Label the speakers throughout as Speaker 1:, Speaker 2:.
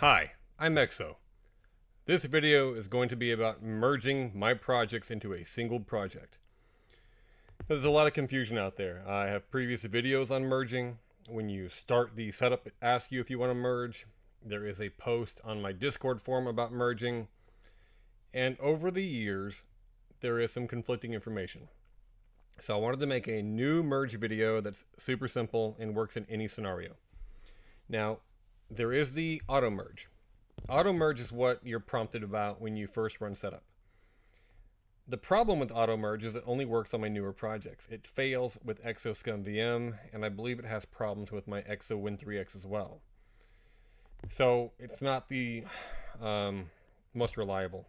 Speaker 1: Hi, I'm Exo. This video is going to be about merging my projects into a single project. There's a lot of confusion out there. I have previous videos on merging. When you start the setup, it asks you if you want to merge. There is a post on my Discord forum about merging. And over the years, there is some conflicting information. So I wanted to make a new merge video that's super simple and works in any scenario. Now, there is the auto merge. Auto merge is what you're prompted about when you first run setup. The problem with auto merge is it only works on my newer projects. It fails with ExoScummVM, and I believe it has problems with my Exo Win3X as well. So it's not the um, most reliable.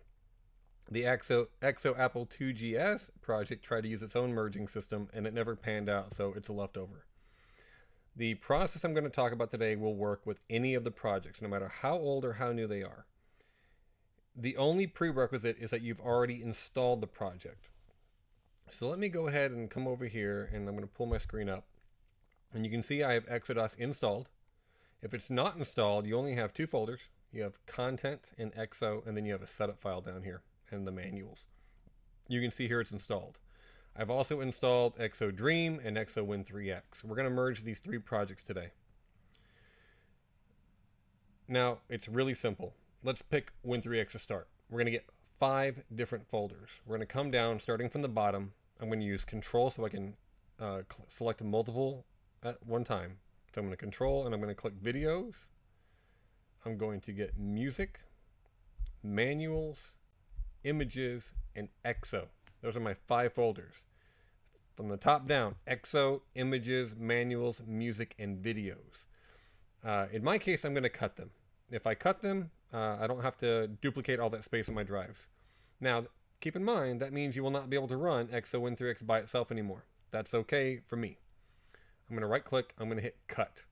Speaker 1: The Exo, Exo Apple 2GS project tried to use its own merging system, and it never panned out, so it's a leftover. The process I'm going to talk about today will work with any of the projects, no matter how old or how new they are. The only prerequisite is that you've already installed the project. So let me go ahead and come over here and I'm going to pull my screen up. And you can see I have Exodos installed. If it's not installed, you only have two folders. You have content in Exo, and then you have a setup file down here and the manuals. You can see here it's installed. I've also installed Exo DREAMM and Exo Win 3X. We're going to merge these three projects today. Now, it's really simple. Let's pick Win 3X to start. We're going to get five different folders. We're going to come down starting from the bottom. I'm going to use control so I can uh, select multiple at one time. So I'm going to control and I'm going to click videos. I'm going to get music, manuals, images, and EXO. Those are my five folders. From the top down, EXO, images, manuals, music, and videos. Uh, in my case, I'm going to cut them. If I cut them, uh, I don't have to duplicate all that space on my drives. Now, keep in mind, that means you will not be able to run EXO Win3X by itself anymore. That's okay for me. I'm going to right click, I'm going to hit cut.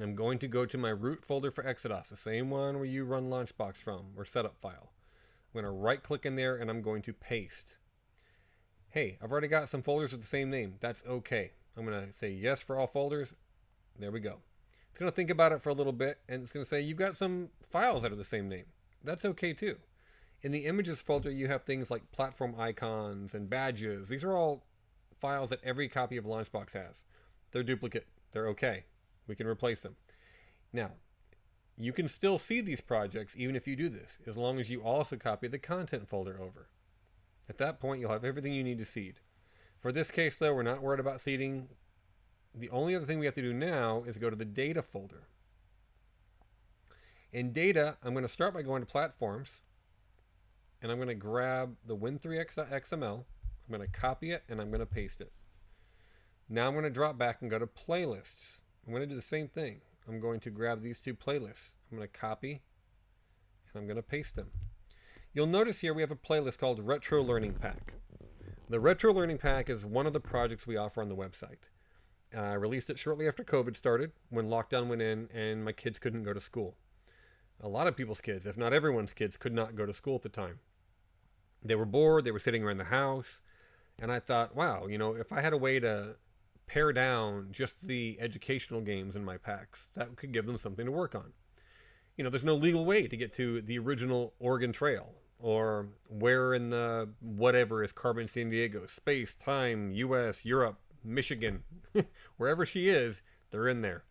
Speaker 1: I'm going to go to my root folder for Exodos, the same one where you run Launchbox from, or setup file. I'm going to right click in there and I'm going to paste hey, I've already got some folders with the same name. That's okay. I'm going to say yes for all folders. There we go. It's going to think about it for a little bit and it's going to say you've got some files that are the same name. That's okay too. In the images folder, you have things like platform icons and badges. These are all files that every copy of Launchbox has. They're duplicate. They're okay. We can replace them. Now, you can still see these projects even if you do this, as long as you also copy the content folder over. At that point, you'll have everything you need to seed. For this case, though, we're not worried about seeding. The only other thing we have to do now is go to the data folder. In data, I'm going to start by going to platforms, and I'm going to grab the win3x.xml. I'm going to copy it, and I'm going to paste it. Now I'm going to drop back and go to playlists. I'm going to do the same thing. I'm going to grab these two playlists. I'm going to copy, and I'm going to paste them. You'll notice here we have a playlist called Retro Learning Pack. The Retro Learning Pack is one of the projects we offer on the website. Uh, I released it shortly after COVID started, when lockdown went in and my kids couldn't go to school. A lot of people's kids, if not everyone's kids, could not go to school at the time. They were bored, they were sitting around the house, and I thought, wow, you know, if I had a way to pare down just the educational games in my packs, that could give them something to work on. You know, there's no legal way to get to the original Oregon Trail or where in the whatever is Carmen Sandiego, space, time, U.S., Europe, Michigan, wherever she is, they're in there.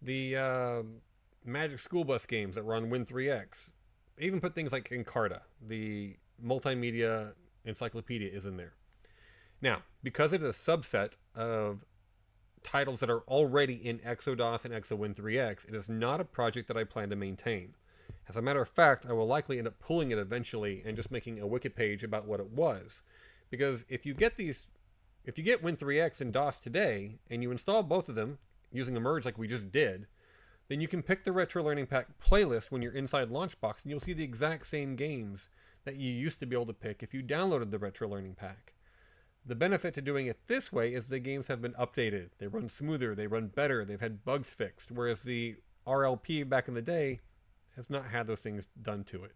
Speaker 1: The uh, Magic School Bus games that run Win3X, they even put things like Encarta, the multimedia encyclopedia, is in there. Now, because it is a subset of titles that are already in Exodos and ExoWin3X, it is not a project that I plan to maintain. As a matter of fact, I will likely end up pulling it eventually and just making a wiki page about what it was. Because if you get these, if you get Win3X and DOS today, and you install both of them using a merge like we just did, then you can pick the Retro Learning Pack playlist when you're inside Launchbox, and you'll see the exact same games that you used to be able to pick if you downloaded the Retro Learning Pack. The benefit to doing it this way is the games have been updated. They run smoother, they run better, they've had bugs fixed, whereas the RLP back in the day has not had those things done to it.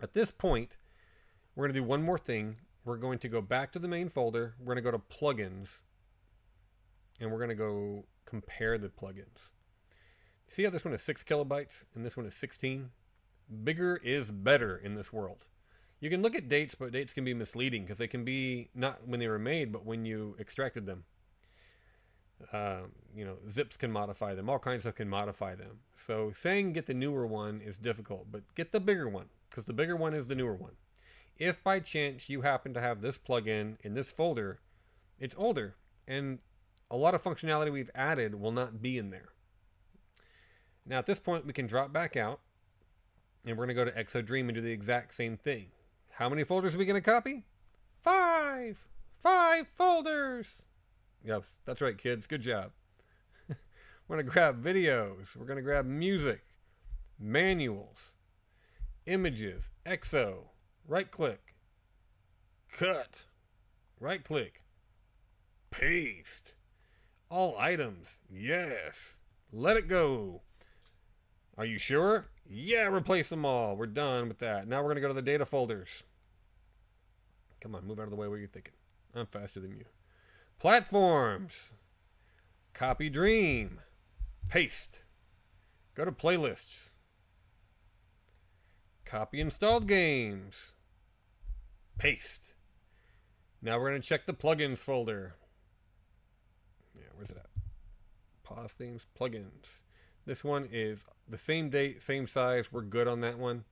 Speaker 1: At this point, we're going to do one more thing. We're going to go back to the main folder. We're going to go to plugins and we're going to go compare the plugins. See how this one is 6 kilobytes and this one is 16? Bigger is better in this world. You can look at dates, but dates can be misleading because they can be not when they were made, but when you extracted them. Uh, you know, zips can modify them. All kinds of stuff can modify them. So saying get the newer one is difficult, but get the bigger one because the bigger one is the newer one. If by chance you happen to have this plugin in this folder, it's older and a lot of functionality we've added will not be in there. Now at this point we can drop back out and we're going to go to ExoDREAMM and do the exact same thing. How many folders are we going to copy? Five! Five folders! Yes, that's right, kids. Good job. we're going to grab videos. We're going to grab music, manuals, images, EXO, right click, cut, right click, paste. All items, yes. Let it go. Are you sure? Yeah, replace them all. We're done with that. Now we're going to go to the data folders. Come on, move out of the way. What are you thinking? I'm faster than you. Platforms. Copy DREAMM. Paste. Go to playlists. Copy installed games. Paste. Now we're going to check the plugins folder. Yeah, where's it at? Pause themes, plugins. This one is the same date, same size. We're good on that one.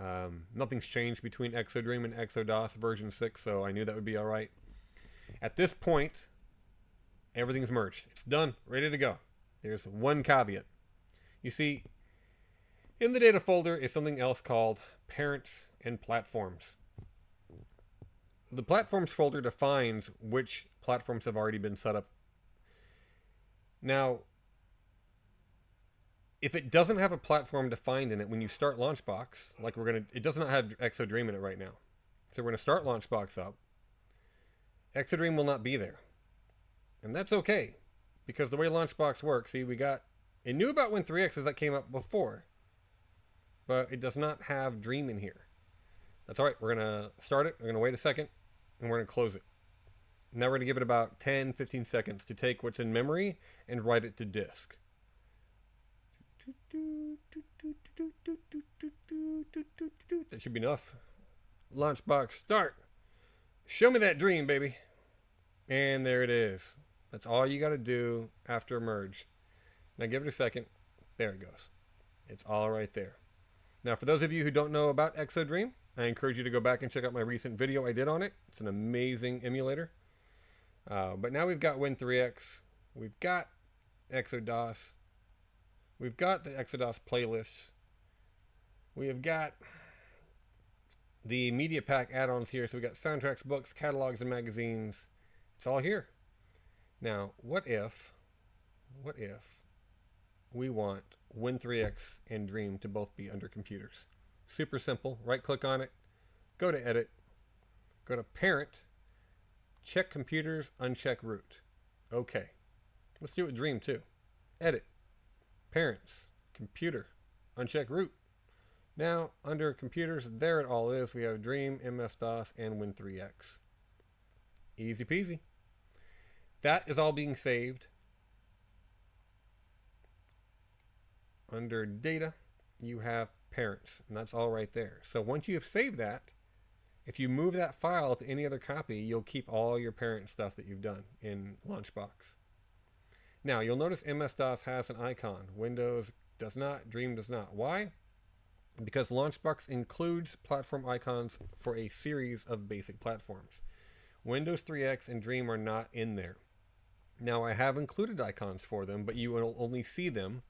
Speaker 1: Um, nothing's changed between ExoDREAMM and Exodos version 6, so I knew that would be all right. At this point, everything's merged. It's done, ready to go. There's one caveat. You see, in the data folder is something else called parents and platforms. The platforms folder defines which platforms have already been set up. Now, if it doesn't have a platform defined in it when you start Launchbox, like we're going to, it does not have ExoDREAMM in it right now. So we're going to start Launchbox up. ExoDREAMM will not be there. And that's okay. Because the way Launchbox works, see, we got, it knew about Win3x as that came up before. But it does not have DREAMM in here. That's all right. We're to start it. We're to wait a second. And we're to close it. Now we're to give it about 10, 15 seconds to take what's in memory and write it to disk. That should be enough. Launchbox start. Show me that dream, baby. And there it is. That's all you got to do after merge. Now give it a second. There it goes. It's all right there. Now, for those of you who don't know about ExoDREAMM, I encourage you to go back and check out my recent video I did on it. It's an amazing emulator. Uh, but now we've got Win3x. We've got Exodos. We've got the Exodos playlists. We have got the media pack add-ons here. So we got soundtracks, books, catalogs, and magazines. It's all here. Now, what if, what if we want Win3x and DREAMM to both be under computers? Super simple. Right click on it, go to edit, go to parent, check computers, uncheck root. Okay. Let's do it with DREAMM too. Edit, parents, computer, uncheck root. Now, under computers, there it all is. We have DREAMM, MS-DOS, and Win3x. Easy peasy. That is all being saved. Under data, you have parents, and that's all right there. So once you have saved that, if you move that file to any other copy, you'll keep all your parent stuff that you've done in Launchbox. Now, you'll notice MS-DOS has an icon. Windows does not, DREAMM does not. Why? Because Launchbox includes platform icons for a series of basic platforms. Windows 3X and DREAMM are not in there. Now, I have included icons for them, but you will only see them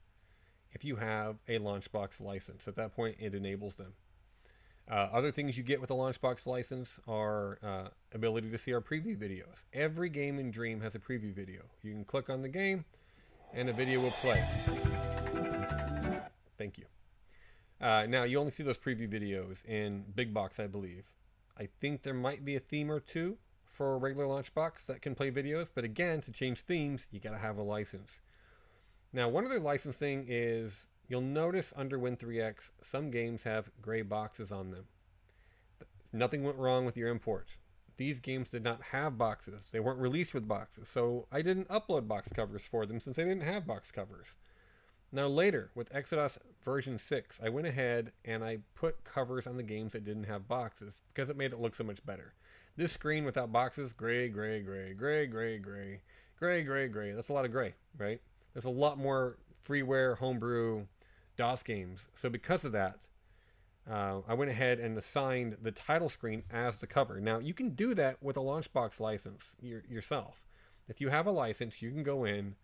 Speaker 1: if you have a Launchbox license. At that point, it enables them. Uh, other things you get with a Launchbox license are uh, ability to see our preview videos. Every game in DREAMM has a preview video. You can click on the game, and a video will play. Thank you. Uh, now, you only see those preview videos in Big Box, I believe. I think there might be a theme or two for a regular launch box that can play videos, but again, to change themes, you got to have a license. Now, one other licensing is you'll notice under Win3x, some games have gray boxes on them. Nothing went wrong with your import. These games did not have boxes. They weren't released with boxes, so I didn't upload box covers for them since they didn't have box covers. Now later with Exodos version 6, I went ahead and I put covers on the games that didn't have boxes because it made it look so much better. This screen without boxes, gray, gray, gray, gray, gray, gray, gray, gray, gray. That's a lot of gray, right? There's a lot more freeware, homebrew, DOS games. So because of that, uh, I went ahead and assigned the title screen as the cover. Now you can do that with a Launchbox license your, yourself. If you have a license, you can go in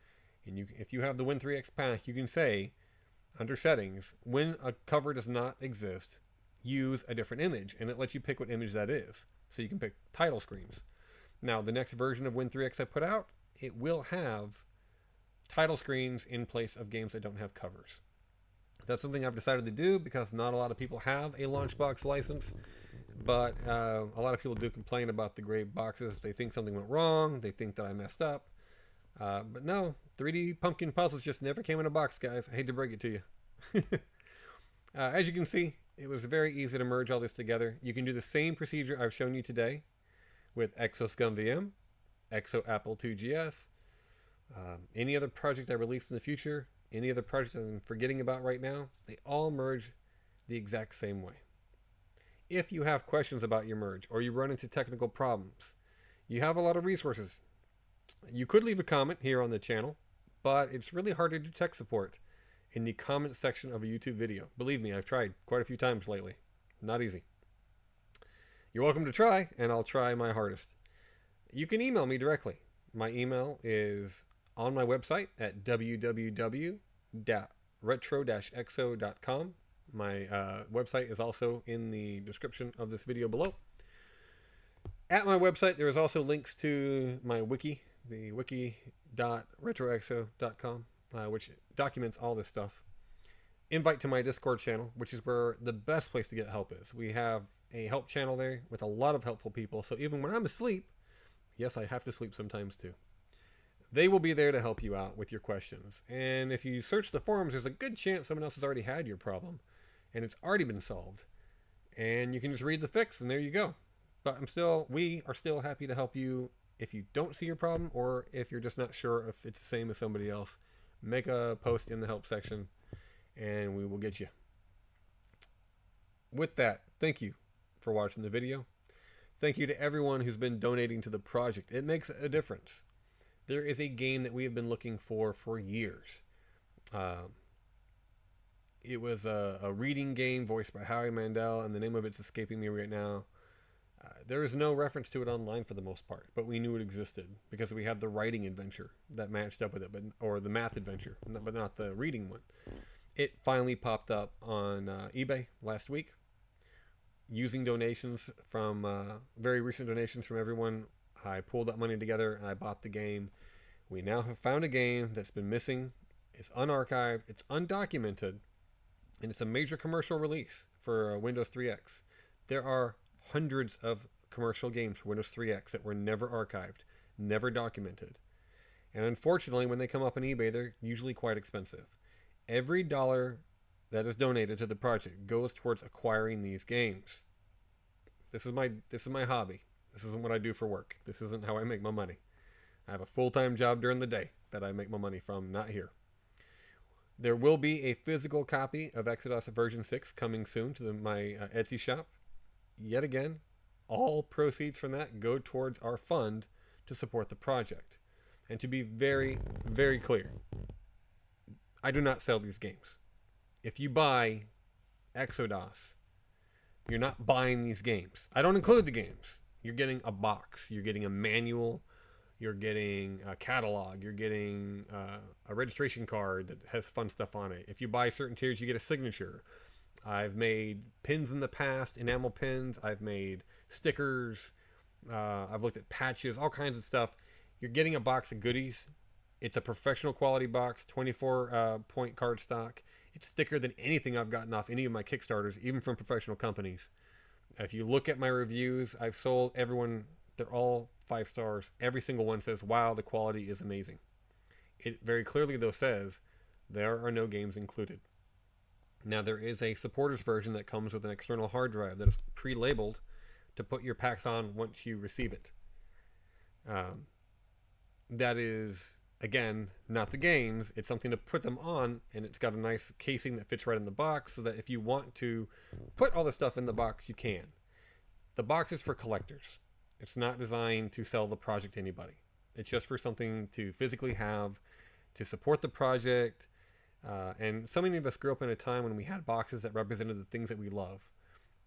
Speaker 1: and you, if you have the Win3x pack, you can say under settings, when a cover does not exist, use a different image, and it lets you pick what image that is. So you can pick title screens. Now, the next version of Win3x I put out, it will have title screens in place of games that don't have covers. That's something I've decided to do because not a lot of people have a Launchbox license, but uh, a lot of people do complain about the gray boxes. They think something went wrong. They think that I messed up. Uh, but no, 3D pumpkin puzzles just never came in a box, guys. I hate to break it to you. uh, as you can see, it was very easy to merge all this together. You can do the same procedure I've shown you today with ExoScummVM, Exo Apple 2GS, um, any other project I release in the future, any other project I'm forgetting about right now, they all merge the exact same way. If you have questions about your merge or you run into technical problems, you have a lot of resources. You could leave a comment here on the channel, but it's really hard to do tech support in the comment section of a YouTube video. Believe me, I've tried quite a few times lately. Not easy. You're welcome to try, and I'll try my hardest. You can email me directly. My email is on my website at www.retro-exo.com. My uh, website is also in the description of this video below. At my website, there is also links to my wiki, the wiki.retroexo.com, uh, which documents all this stuff. Invite to my Discord channel, which is where the best place to get help is. We have a help channel there with a lot of helpful people. So even when I'm asleep, yes, I have to sleep sometimes too. They will be there to help you out with your questions. And if you search the forums, there's a good chance someone else has already had your problem and it's already been solved. And you can just read the fix and there you go. But I'm still, we are still happy to help you if you don't see your problem or if you're just not sure if it's the same as somebody else. Make a post in the help section and we will get you. With that, thank you for watching the video. Thank you to everyone who's been donating to the project. It makes a difference there is a game that we have been looking for for years. Um, it was a, a, reading game voiced by Howie Mandel, and the name of it's escaping me right now. There is no reference to it online for the most part, but we knew it existed because we had the writing adventure that matched up with it, but or the math adventure, but not the reading one. It finally popped up on uh, eBay last week, using donations from uh, very recent donations from everyone I pulled that money together and I bought the game. We now have found a game that's been missing. It's unarchived, it's undocumented, and it's a major commercial release for uh, Windows 3X. There are hundreds of commercial games for Windows 3X that were never archived, never documented. And unfortunately, when they come up on eBay, they're usually quite expensive. Every dollar that is donated to the project goes towards acquiring these games. This is my this is my hobby. This isn't what I do for work. This isn't how I make my money. I have a full time job during the day that I make my money from, not here. There will be a physical copy of Exodos version 6 coming soon to the, my uh, Etsy shop. Yet again, all proceeds from that go towards our fund to support the project. And to be very, very clear, I do not sell these games. If you buy Exodos, you're not buying these games. I don't include the games. You're getting a box. You're getting a manual. You're getting a catalog. You're getting uh, a registration card that has fun stuff on it. If you buy certain tiers, you get a signature. I've made pins in the past, enamel pins. I've made stickers. Uh, I've looked at patches, all kinds of stuff. You're getting a box of goodies. It's a professional quality box, 24 uh, point card stock. It's thicker than anything I've gotten off any of my Kickstarters, even from professional companies. If you look at my reviews, I've sold everyone, they're all five stars. Every single one says, wow, the quality is amazing. It very clearly, though, says there are no games included. Now, there is a supporters version that comes with an external hard drive that is pre labeled to put your packs on once you receive it. Um, that is again, not the games. It's something to put them on, and it's got a nice casing that fits right in the box so that if you want to put all the stuff in the box, you can. The box is for collectors. It's not designed to sell the project to anybody. It's just for something to physically have, to support the project. Uh, and so many of us grew up in a time when we had boxes that represented the things that we love.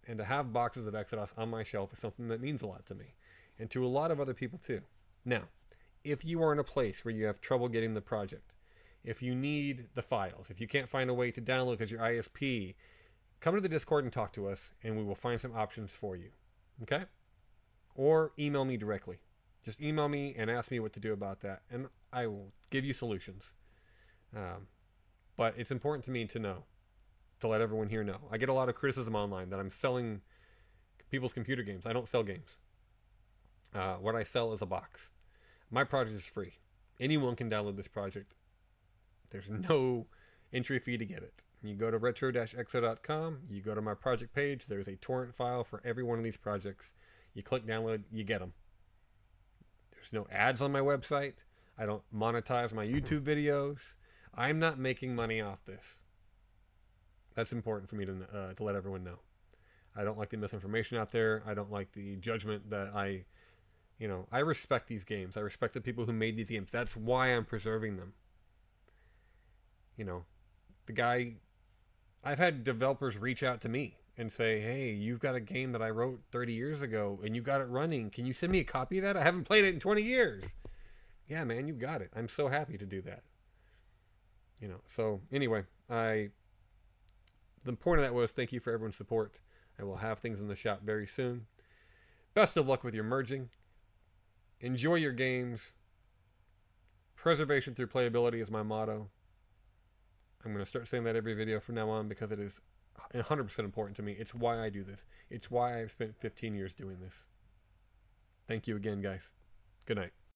Speaker 1: And to have boxes of Exodos on my shelf is something that means a lot to me, and to a lot of other people too. Now, if you are in a place where you have trouble getting the project, if you need the files, if you can't find a way to download because your ISP, come to the Discord and talk to us, and we will find some options for you. Okay? Or email me directly. Just email me and ask me what to do about that, and I will give you solutions. Um, but it's important to me to know, to let everyone here know. I get a lot of criticism online that I'm selling people's computer games. I don't sell games. Uh, what I sell is a box. My project is free. Anyone can download this project. There's no entry fee to get it. You go to retro-exo.com, you go to my project page, there's a torrent file for every one of these projects. You click download, you get them. There's no ads on my website. I don't monetize my YouTube videos. I'm not making money off this. That's important for me to, uh, to let everyone know. I don't like the misinformation out there. I don't like the judgment that I you know, I respect these games. I respect the people who made these games. That's why I'm preserving them. You know, the guy, I've had developers reach out to me and say, hey, you've got a game that I wrote 30 years ago and you got it running. Can you send me a copy of that? I haven't played it in 20 years. Yeah, man, you got it. I'm so happy to do that. You know, so anyway, I, the point of that was thank you for everyone's support. I will have things in the shop very soon. Best of luck with your merging enjoy your games. Preservation through playability is my motto. I'm going to start saying that every video from now on because it is 100% important to me. It's why I do this. It's why I've spent 15 years doing this. Thank you again, guys. Good night.